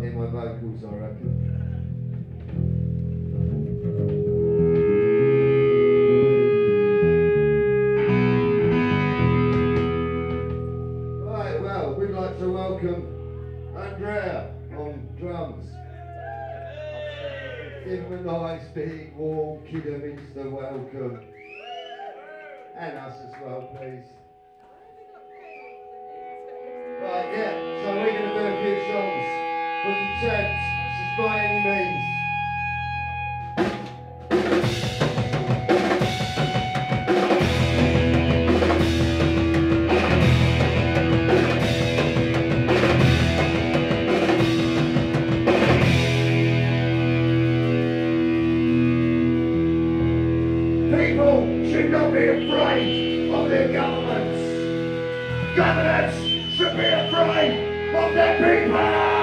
part in my vocals, I reckon. Right, well, we'd like to welcome Andrea on drums. Him a nice big warm Kidderminster welcome. And us as well, please. Looking tense, by any means. People should not be afraid of their governments. Governments should be afraid of their people.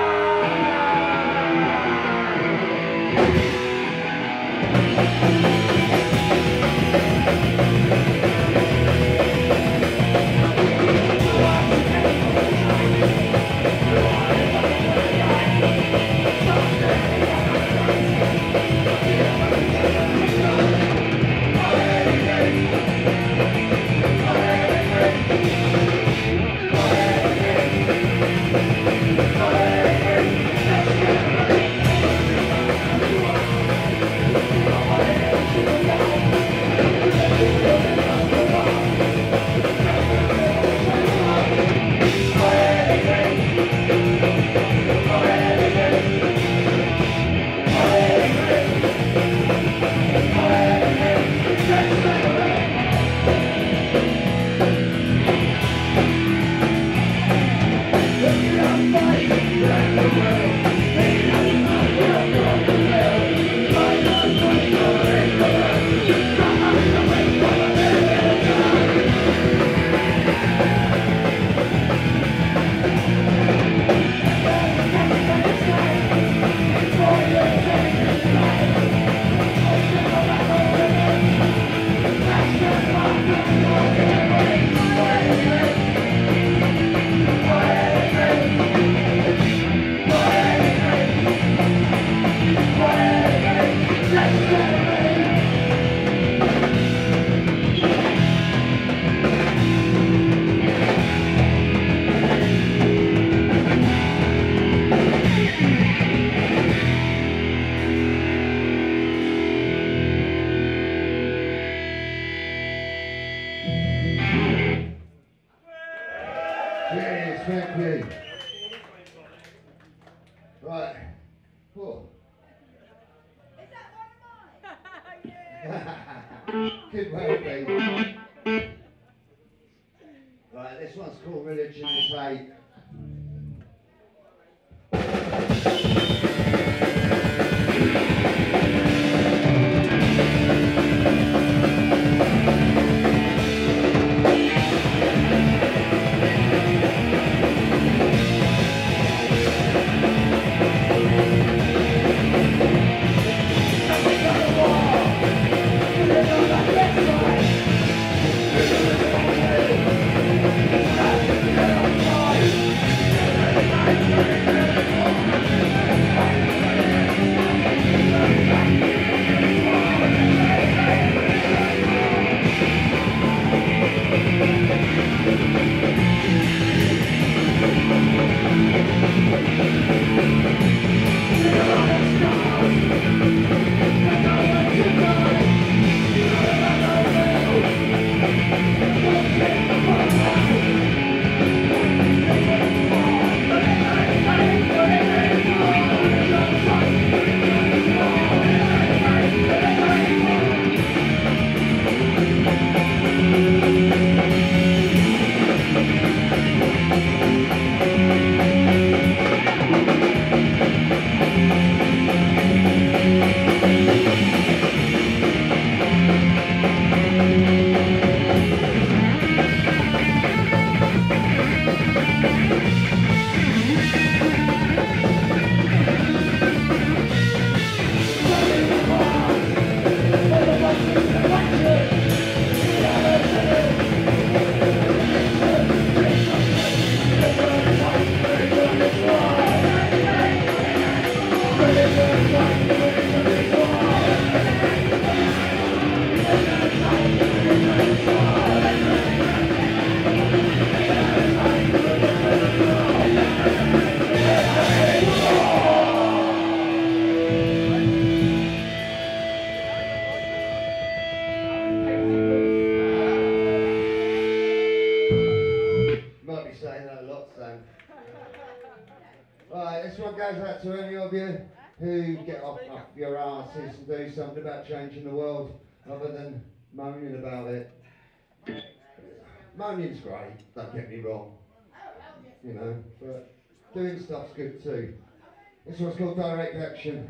Cheers, This one goes out to any of you who get off, your asses and do something about changing the world other than moaning about it. Moaning's great, don't get me wrong. You know, but doing stuff's good too. This one's called Direct Action.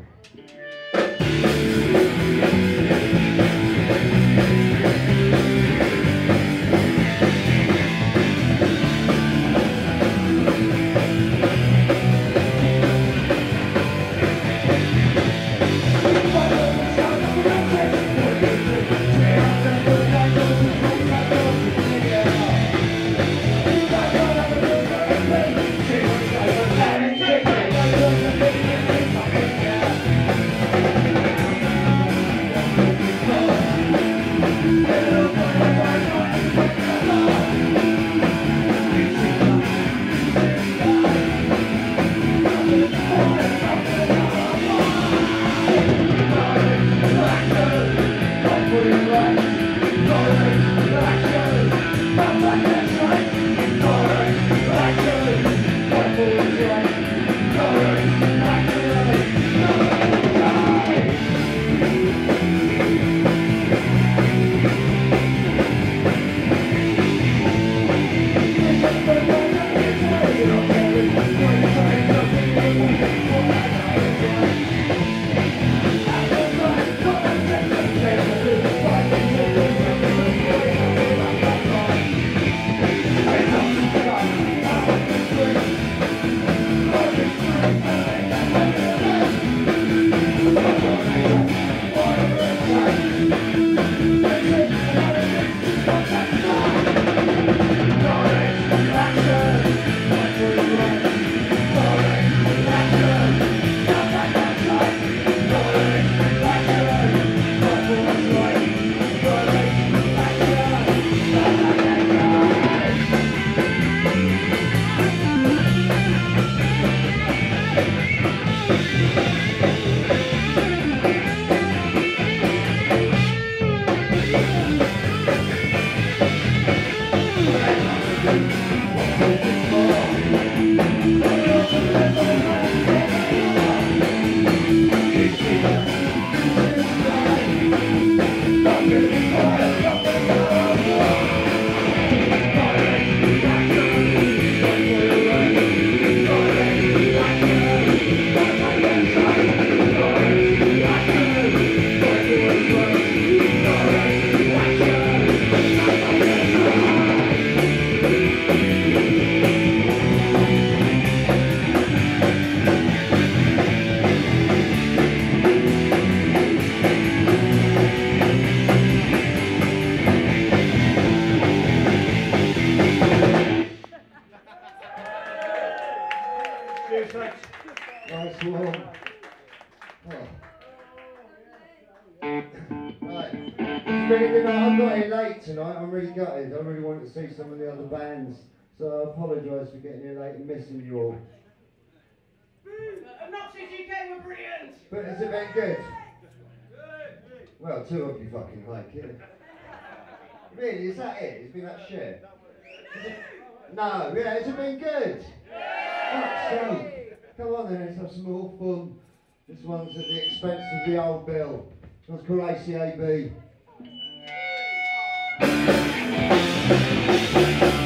Gutted. I really wanted to see some of the other bands. So I apologise for getting here late and missing you all. Mmm, Obnoxious UK were brilliant! But has it been good? Well, two of you fucking like it. Really, is that it? It's been that shit? No, yeah, has it been good? Come on then, let's have some more fun. This one's at the expense of the old bill. One's called ACAB. Música